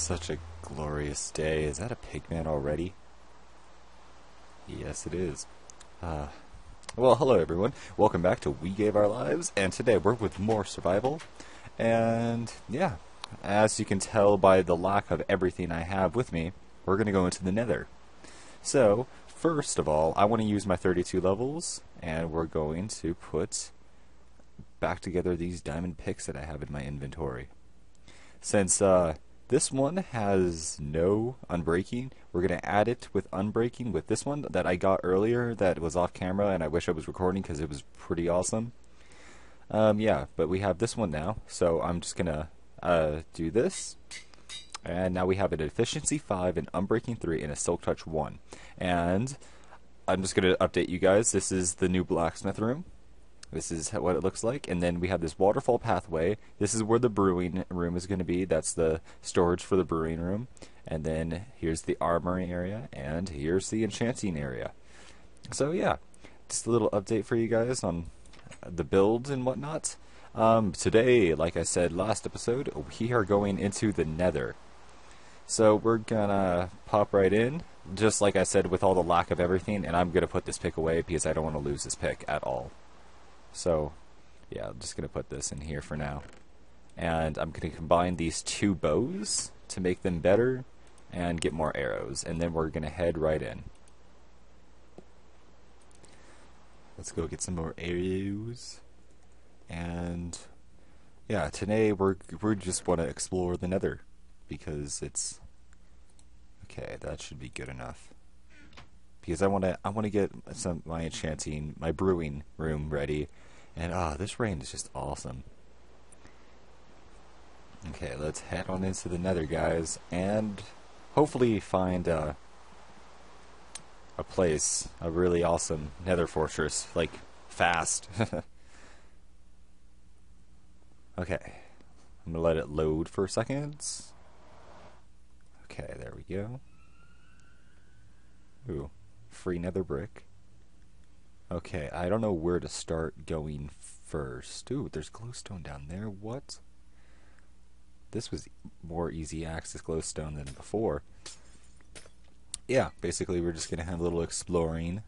such a glorious day. Is that a pigman already? Yes, it is. Uh, well, hello everyone. Welcome back to We Gave Our Lives, and today we're with more survival. And yeah, as you can tell by the lack of everything I have with me, we're going to go into the nether. So, first of all, I want to use my 32 levels, and we're going to put back together these diamond picks that I have in my inventory. Since uh, this one has no unbreaking. We're going to add it with unbreaking with this one that I got earlier that was off camera and I wish I was recording because it was pretty awesome. Um, yeah, but we have this one now, so I'm just going to uh, do this. And now we have an efficiency 5, an unbreaking 3, and a silk touch 1. And I'm just going to update you guys. This is the new blacksmith room. This is what it looks like. And then we have this waterfall pathway. This is where the brewing room is going to be. That's the storage for the brewing room. And then here's the armory area. And here's the enchanting area. So, yeah, just a little update for you guys on the build and whatnot. Um, today, like I said last episode, we are going into the nether. So we're gonna pop right in, just like I said, with all the lack of everything, and I'm gonna put this pick away because I don't want to lose this pick at all. So, yeah, I'm just going to put this in here for now. And I'm going to combine these two bows to make them better and get more arrows. And then we're going to head right in. Let's go get some more arrows. And yeah, today we're we just want to explore the Nether because it's okay. That should be good enough because I want to I want to get some my enchanting my brewing room ready, and ah, this rain is just awesome. Okay, let's head on into the Nether, guys, and hopefully find uh, a place, a really awesome Nether fortress, like fast. okay, I'm gonna let it load for a seconds. Okay, there we go. Ooh free nether brick. Okay, I don't know where to start going first. Ooh, there's glowstone down there. What? This was more easy access glowstone than before. Yeah, basically we're just going to have a little exploring.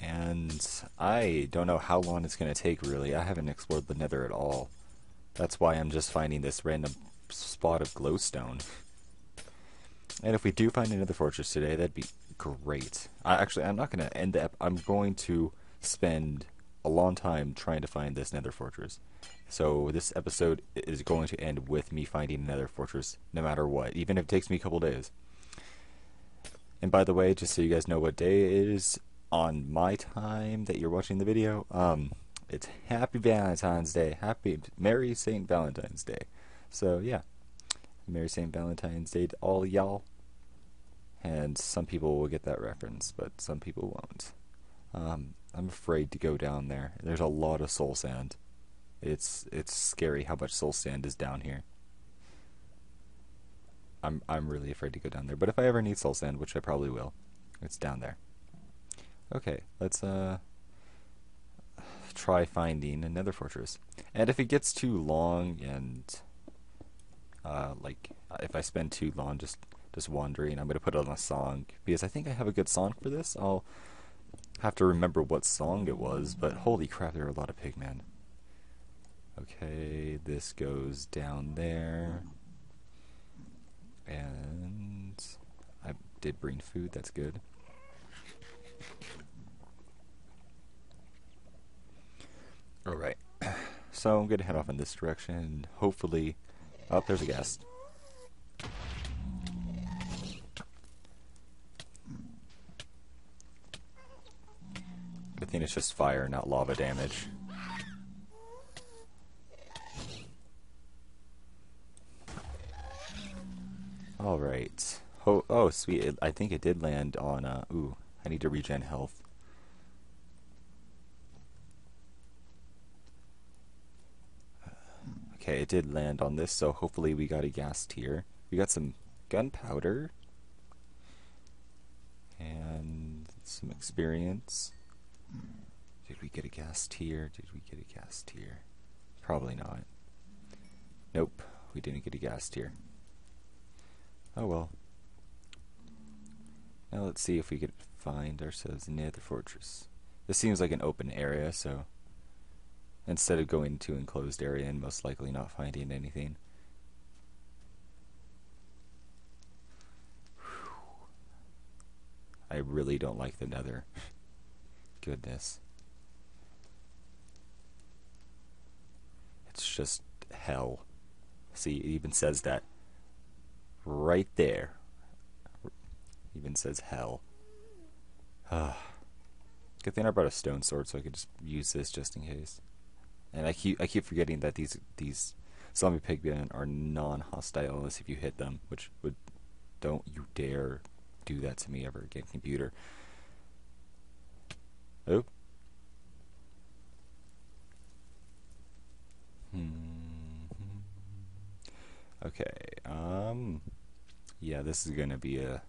And I don't know how long it's going to take, really. I haven't explored the nether at all. That's why I'm just finding this random spot of glowstone. And if we do find another fortress today, that'd be great. I actually, I'm not going to end up. I'm going to spend a long time trying to find this nether fortress. So this episode is going to end with me finding another fortress, no matter what, even if it takes me a couple days. And by the way, just so you guys know what day it is on my time that you're watching the video, um, it's Happy Valentine's Day. Happy Merry Saint Valentine's Day. So yeah, Merry Saint Valentine's Day to all y'all. And some people will get that reference, but some people won't. Um, I'm afraid to go down there. There's a lot of soul sand. It's it's scary how much soul sand is down here. I'm I'm really afraid to go down there. But if I ever need soul sand, which I probably will, it's down there. Okay, let's uh try finding another fortress. And if it gets too long and uh, like if I spend too long just just wandering. I'm going to put on a song because I think I have a good song for this. I'll have to remember what song it was, but holy crap, there are a lot of pigmen. Okay, this goes down there. And I did bring food, that's good. Alright, so I'm going to head off in this direction. Hopefully, oh, there's a ghast. Good think it's just fire, not lava damage. Alright. Oh, oh, sweet. It, I think it did land on, uh, ooh, I need to regen health. Okay, it did land on this, so hopefully we got a ghast tear. We got some gunpowder. And some experience. Did we get a ghast tear? Did we get a ghast tear? Probably not. Nope, we didn't get a ghast tear. Oh well. Now let's see if we could find ourselves near the fortress. This seems like an open area, so instead of going to an enclosed area and most likely not finding anything. I really don't like the nether. Goodness. It's just hell. See, it even says that right there. Even says hell. Good thing I brought a stone sword so I could just use this just in case. And I keep I keep forgetting that these these zombie pigmen are non-hostile unless if you hit them, which would don't you dare do that to me ever again, computer. Oh. Okay. Um. Yeah, this is gonna be a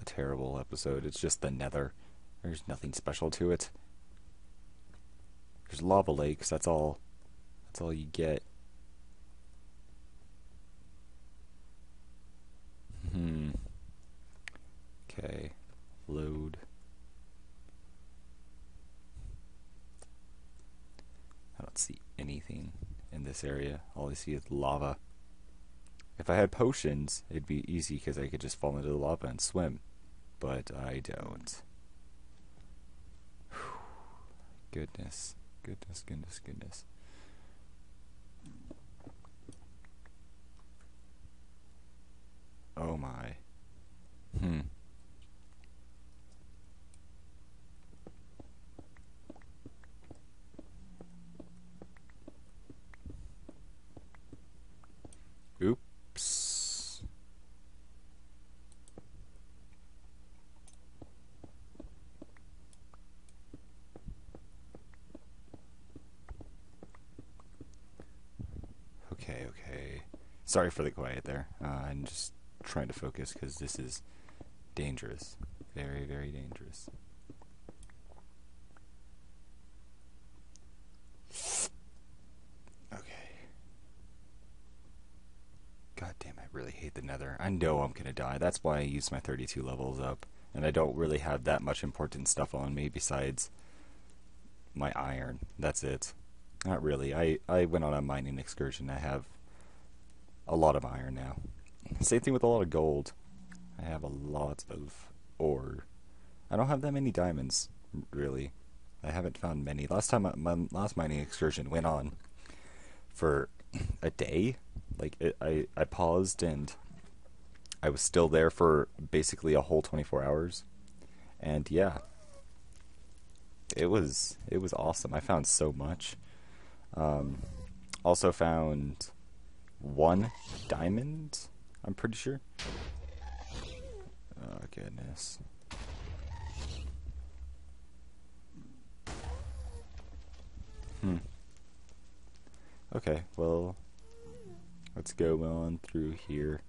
a terrible episode. It's just the Nether. There's nothing special to it. There's lava lakes. That's all. That's all you get. Hmm. Okay. Load. I don't see anything in this area. All I see is lava. If I had potions, it'd be easy because I could just fall into the lava and swim. But I don't. Goodness. Goodness, goodness, goodness. Oh my. Hmm. Oops. Okay, okay. Sorry for the quiet there. Uh, I'm just trying to focus because this is dangerous. Very, very dangerous. Okay. God damn, I really hate the nether. I know I'm gonna die. That's why I use my 32 levels up. And I don't really have that much important stuff on me besides my iron. That's it. Not really. I, I went on a mining excursion. I have a lot of iron now. Same thing with a lot of gold. I have a lot of ore. I don't have that many diamonds, really. I haven't found many. Last time uh, my last mining excursion went on for a day, like it, I I paused and I was still there for basically a whole 24 hours, and yeah, it was it was awesome. I found so much. Um, also found one diamond. I'm pretty sure. Oh goodness. Hmm. Okay, well, let's go on through here.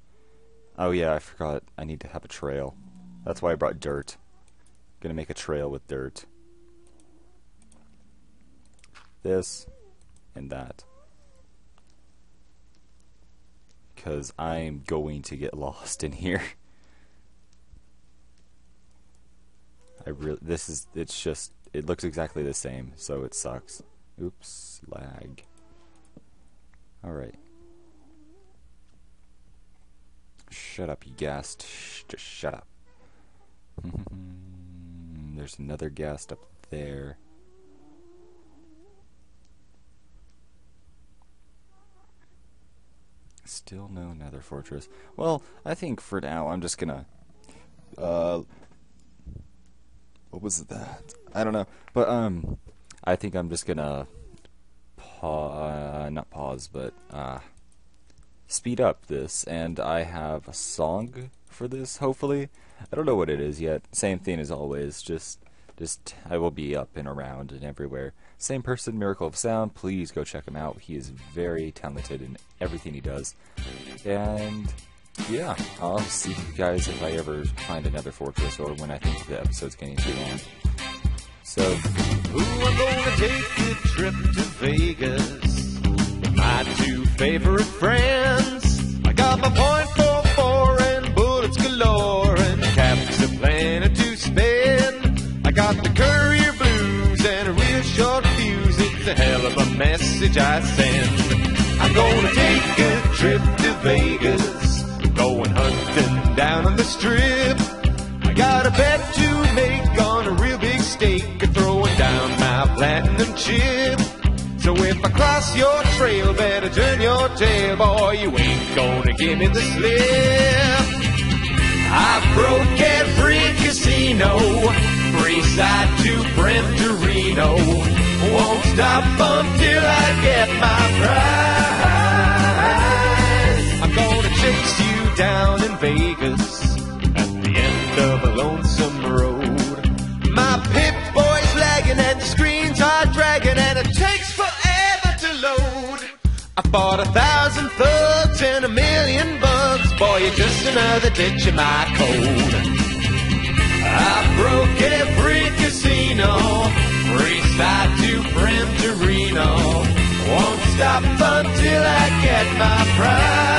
Oh yeah, I forgot I need to have a trail. That's why I brought dirt. Gonna make a trail with dirt. This and that. Because I'm going to get lost in here. I really, this is, it's just, it looks exactly the same, so it sucks. Oops, lag. Alright. Shut up, you ghast. Shh, just shut up. There's another ghast up there. Still no nether fortress. Well, I think for now I'm just gonna. Uh, what was that? I don't know, but um, I think I'm just gonna uh, not pause, but uh, speed up this, and I have a song for this. Hopefully, I don't know what it is yet. Same thing as always. Just, just I will be up and around and everywhere. Same person, Miracle of Sound. Please go check him out. He is very talented in everything he does, and yeah, I'll see you guys if I ever find another fortress or when I think the episode's getting too long. So, who are gonna take a trip to Vegas? My two favorite friends. Trip to Vegas, going hunting down on the strip. I got a bet to make on a real big stake, throwing down my platinum chip. So if I cross your trail, better turn your tail, boy. You ain't gonna give me the slip. I broke every casino, free side to Primm to Reno. Won't stop until I get my prize. Down in Vegas at the end of a lonesome road. My pit boy's lagging and the screens are dragging and it takes forever to load. I bought a thousand thugs and a million bugs. Boy, you're just another ditch in my code. I broke every casino, Freeside to Primm to Reno. Won't stop until I get my prize.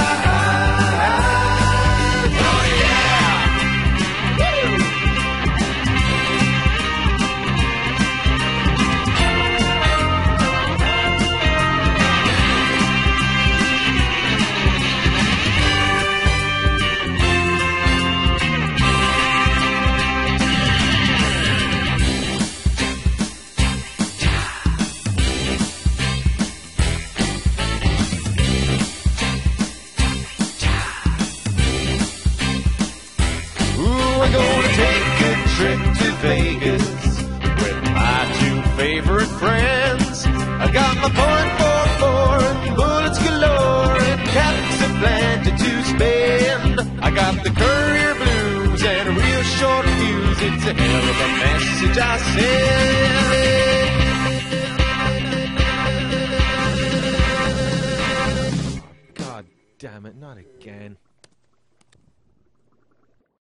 Got point four four and bullets galore and caps a planted to spend. I got the courier blues and a real short fuse. It's a hell of a message I send. God damn it, not again.